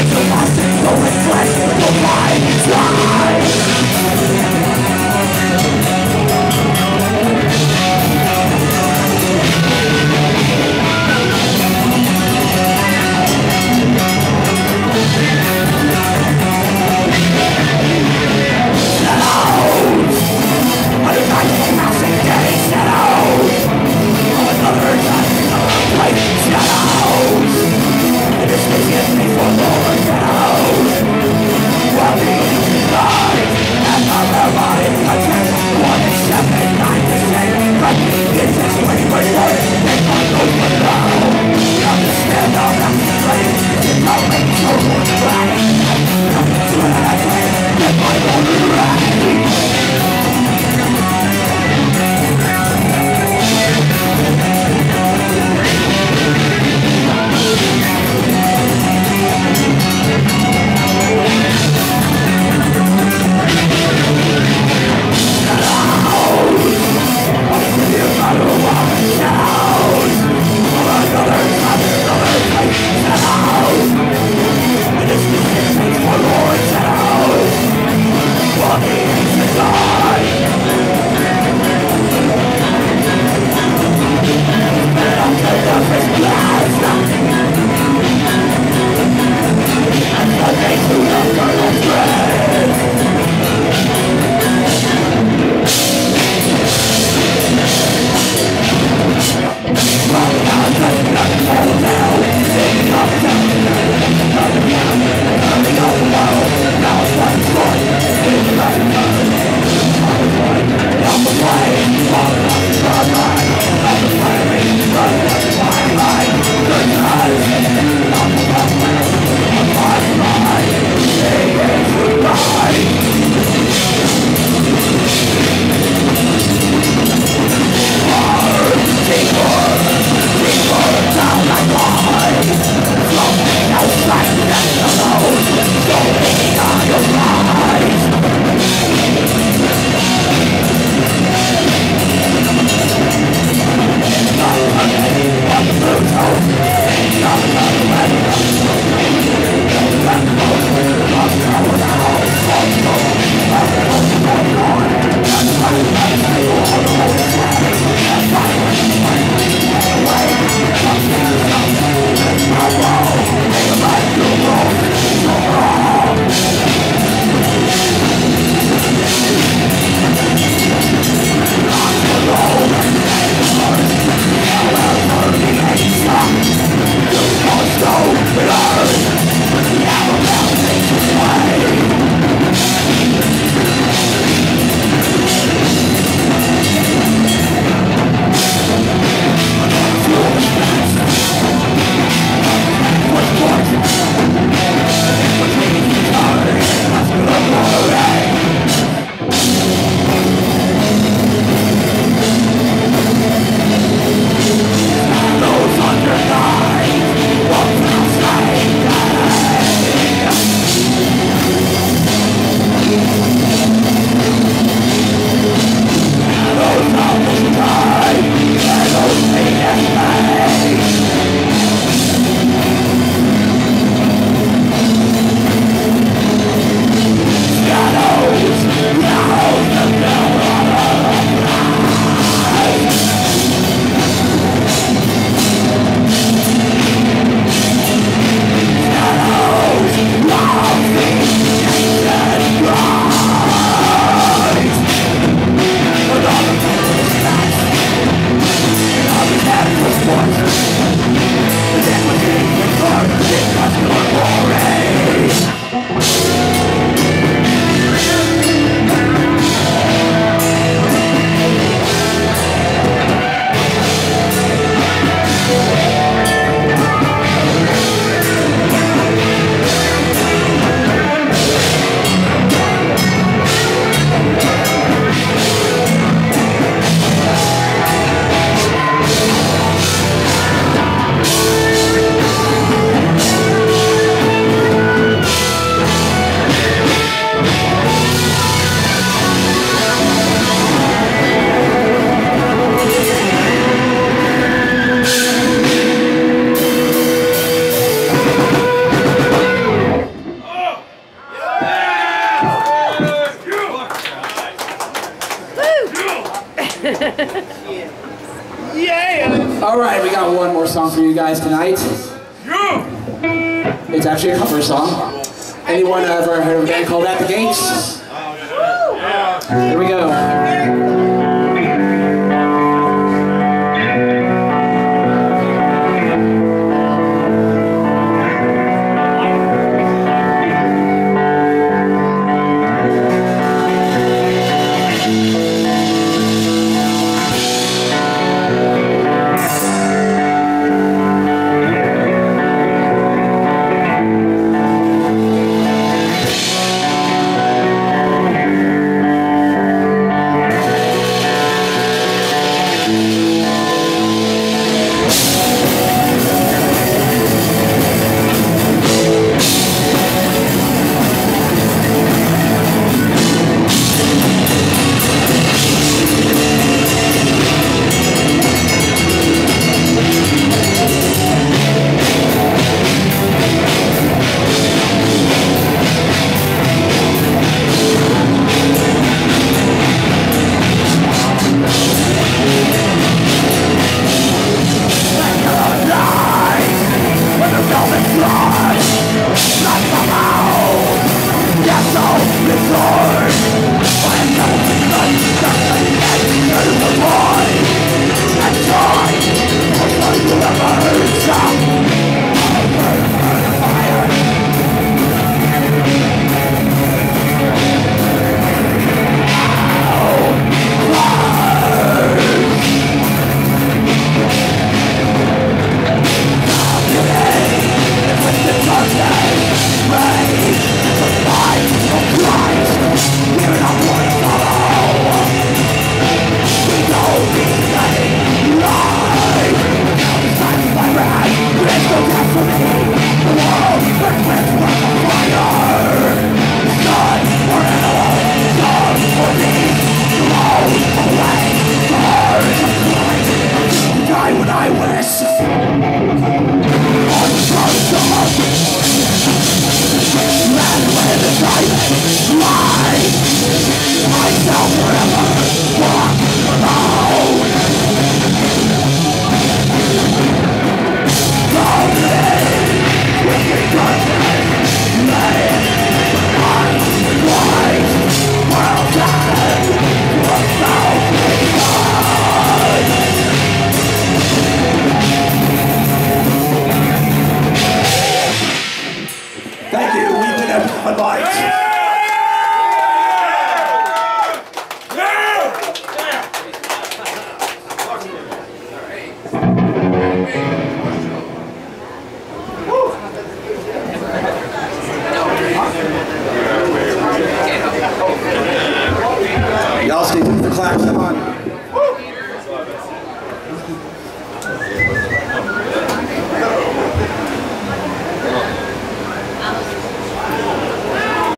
Shadows one more song for you guys tonight. Yeah. It's actually a cover song. Anyone ever heard of a band called At the Gates? Here we go. Okay. and light.